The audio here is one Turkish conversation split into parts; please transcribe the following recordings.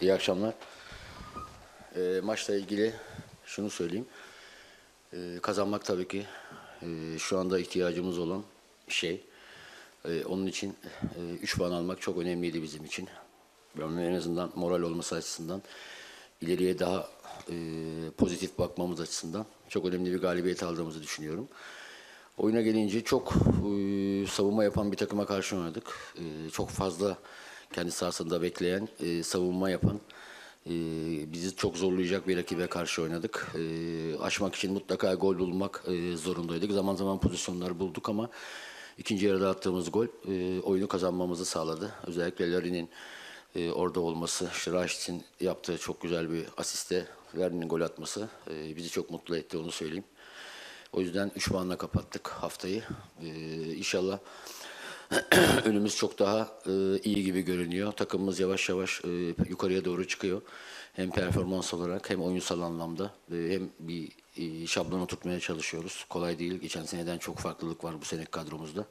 İyi akşamlar. Ee, maçla ilgili şunu söyleyeyim. Ee, kazanmak tabii ki e, şu anda ihtiyacımız olan şey. Ee, onun için 3 puan almak çok önemliydi bizim için. Yani en azından moral olması açısından ileriye daha e, pozitif bakmamız açısından çok önemli bir galibiyet aldığımızı düşünüyorum. Oyuna gelince çok e, savunma yapan bir takıma karşı oynadık. E, çok fazla kendi sahasında bekleyen, e, savunma yapan, e, bizi çok zorlayacak bir rakibe karşı oynadık. E, aşmak için mutlaka gol bulmak e, zorundaydık. Zaman zaman pozisyonlar bulduk ama ikinci yarıda attığımız gol e, oyunu kazanmamızı sağladı. Özellikle Larin'in e, orada olması, işte Raşit'in yaptığı çok güzel bir asiste Larin'in gol atması e, bizi çok mutlu etti onu söyleyeyim. O yüzden 3 puanla kapattık haftayı. Ee, inşallah önümüz çok daha e, iyi gibi görünüyor. Takımımız yavaş yavaş e, yukarıya doğru çıkıyor. Hem performans olarak hem oyunsal anlamda e, hem bir e, şablon oturtmaya çalışıyoruz. Kolay değil. Geçen seneden çok farklılık var bu seneki kadromuzda.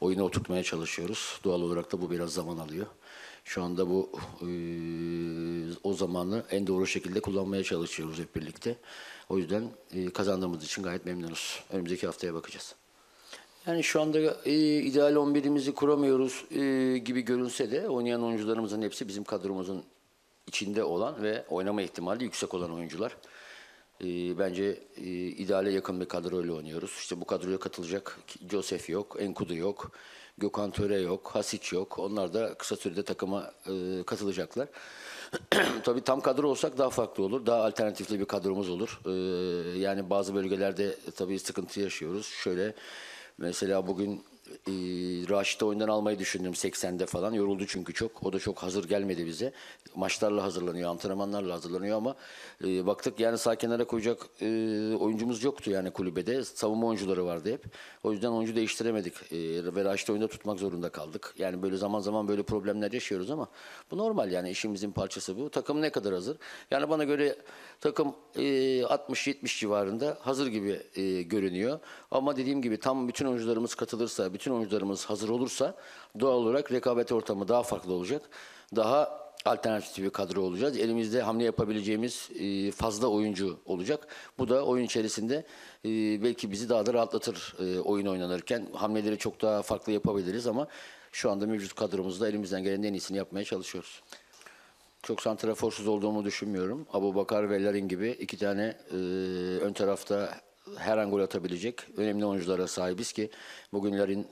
Oyunu oturtmaya çalışıyoruz. Doğal olarak da bu biraz zaman alıyor. Şu anda bu e, o zamanı en doğru şekilde kullanmaya çalışıyoruz hep birlikte. O yüzden e, kazandığımız için gayet memnunuz. Önümüzdeki haftaya bakacağız. Yani şu anda e, ideal 11'imizi kuramıyoruz e, gibi görünse de oynayan oyuncularımızın hepsi bizim kadromuzun içinde olan ve oynama ihtimali yüksek olan oyuncular. E, bence e, ideale yakın bir kadroyla oynuyoruz. İşte bu kadroya katılacak Josef yok, Enkudu yok, Gökhan Töre yok, Hasic yok. Onlar da kısa sürede takıma e, katılacaklar. Tabii tam kadro olsak daha farklı olur. Daha alternatifli bir kadromuz olur. Ee, yani bazı bölgelerde tabii sıkıntı yaşıyoruz. Şöyle mesela bugün e, Raşit'i oyundan almayı düşündüm 80'de falan. Yoruldu çünkü çok. O da çok hazır gelmedi bize. Maçlarla hazırlanıyor, antrenmanlarla hazırlanıyor ama e, baktık yani sağ kenara koyacak e, oyuncumuz yoktu yani kulübede. Savunma oyuncuları vardı hep. O yüzden oyuncu değiştiremedik. E, ve Raşit'i oyunda tutmak zorunda kaldık. Yani böyle zaman zaman böyle problemler yaşıyoruz ama bu normal yani işimizin parçası bu. Takım ne kadar hazır? Yani bana göre takım e, 60-70 civarında hazır gibi e, görünüyor. Ama dediğim gibi tam bütün oyuncularımız katılırsa, bütün oyuncularımız hazır olursa doğal olarak rekabet ortamı daha farklı olacak. Daha alternatif bir kadro olacağız. Elimizde hamle yapabileceğimiz e, fazla oyuncu olacak. Bu da oyun içerisinde e, belki bizi daha da rahatlatır e, oyun oynanırken. Hamleleri çok daha farklı yapabiliriz ama şu anda mevcut kadromuzda elimizden gelen en iyisini yapmaya çalışıyoruz. Çok santraforsuz olduğumu düşünmüyorum. Abu Bakar ve Larin gibi iki tane e, ön tarafta her an gol atabilecek önemli oyunculara sahibiz ki bugün Larin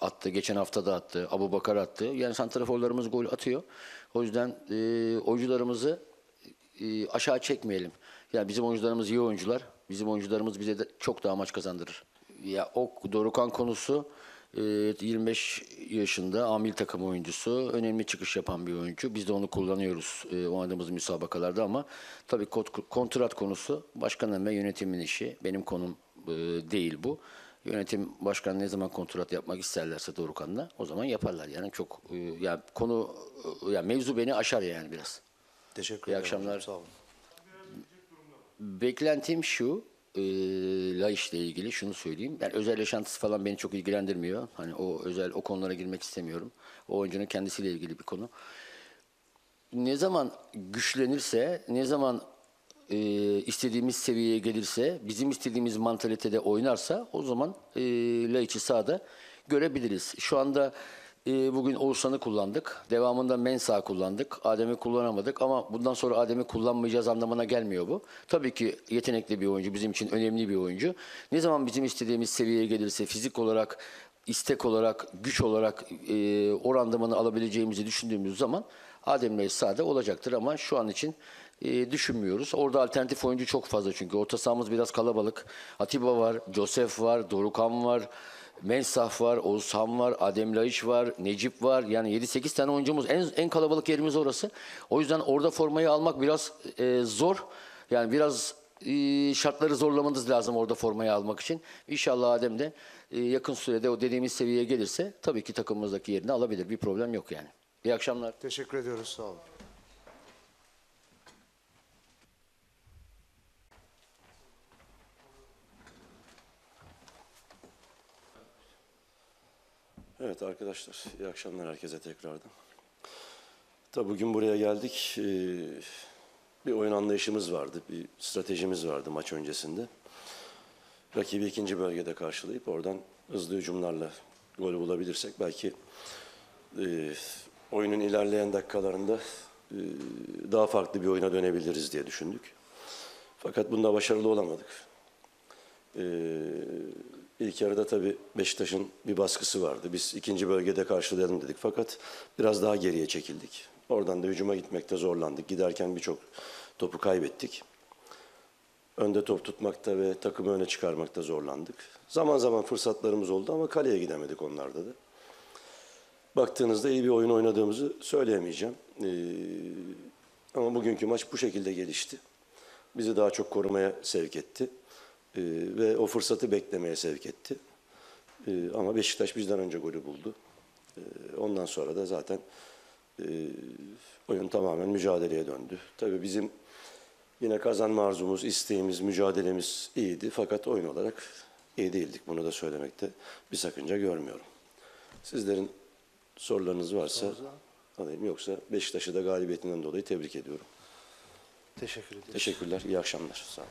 attı, geçen hafta da attı, Abu Bakar attı. Yani santraforlarımız gol atıyor. O yüzden e, oyuncularımızı e, aşağı çekmeyelim. Yani bizim oyuncularımız iyi oyuncular. Bizim oyuncularımız bize de çok daha maç kazandırır. Ya o Dorukan konusu 25 yaşında amil takım oyuncusu. Önemli çıkış yapan bir oyuncu. Biz de onu kullanıyoruz e, oynadığımız müsabakalarda ama tabii kont- kontrat konusu başkanın ve yönetimin işi. Benim konum e, değil bu. Yönetim başkan ne zaman kontrat yapmak isterlerse Dorukan'la o zaman yaparlar. Yani çok e, ya konu e, ya mevzu beni aşar yani biraz. Teşekkür İyi ederim. akşamlar. Sağ olun. Beklentim şu, e, Laiş ile ilgili şunu söyleyeyim. Yani özel yaşantısı falan beni çok ilgilendirmiyor. Hani o özel o konulara girmek istemiyorum. O oyuncunun kendisiyle ilgili bir konu. Ne zaman güçlenirse, ne zaman e, istediğimiz seviyeye gelirse, bizim istediğimiz mantalitede oynarsa o zaman e, Laiç'i sahada görebiliriz. Şu anda e, bugün Oğuzhan'ı kullandık. Devamında Mensah kullandık. Adem'i kullanamadık ama bundan sonra Adem'i kullanmayacağız anlamına gelmiyor bu. Tabii ki yetenekli bir oyuncu, bizim için önemli bir oyuncu. Ne zaman bizim istediğimiz seviyeye gelirse fizik olarak, istek olarak, güç olarak e, o randımanı alabileceğimizi düşündüğümüz zaman Adem Reis sahada olacaktır ama şu an için e, düşünmüyoruz. Orada alternatif oyuncu çok fazla çünkü orta sahamız biraz kalabalık. Atiba var, Josef var, Dorukan var. Mensah var, Oğuzhan var, Adem Laiş var, Necip var. Yani 7-8 tane oyuncumuz. En, en kalabalık yerimiz orası. O yüzden orada formayı almak biraz e, zor. Yani biraz e, şartları zorlamanız lazım orada formayı almak için. İnşallah Adem de e, yakın sürede o dediğimiz seviyeye gelirse tabii ki takımımızdaki yerini alabilir. Bir problem yok yani. İyi akşamlar. Teşekkür ediyoruz. Sağ olun. Evet arkadaşlar, iyi akşamlar herkese tekrardan. Tabii bugün buraya geldik. Ee, Bir oyun anlayışımız vardı, bir stratejimiz vardı maç öncesinde. Rakibi ikinci bölgede karşılayıp oradan hızlı hücumlarla gol bulabilirsek belki e, oyunun ilerleyen dakikalarında e, daha farklı bir oyuna dönebiliriz diye düşündük. Fakat bunda başarılı olamadık. Ee, ilk yarıda tabii Beşiktaş'ın bir baskısı vardı. Biz ikinci bölgede karşılayalım dedik fakat biraz daha geriye çekildik. Oradan da hücuma gitmekte zorlandık. Giderken birçok topu kaybettik. Önde top tutmakta ve takımı öne çıkarmakta zorlandık. Zaman zaman fırsatlarımız oldu ama kaleye gidemedik onlarda da. Baktığınızda iyi bir oyun oynadığımızı söyleyemeyeceğim. Ee, ama bugünkü maç bu şekilde gelişti. Bizi daha çok korumaya sevk etti. Ee, ve o fırsatı beklemeye sevk etti. Ee, ama Beşiktaş bizden önce golü buldu. Ee, ondan sonra da zaten e, oyun tamamen mücadeleye döndü. Tabii bizim yine kazanma arzumuz, isteğimiz, mücadelemiz iyiydi. Fakat oyun olarak iyi değildik. Bunu da söylemekte bir sakınca görmüyorum. Sizlerin sorularınız varsa alayım. Yoksa Beşiktaş'ı da galibiyetinden dolayı tebrik ediyorum. Teşekkür ederim. Teşekkürler, iyi akşamlar. Sağ olun.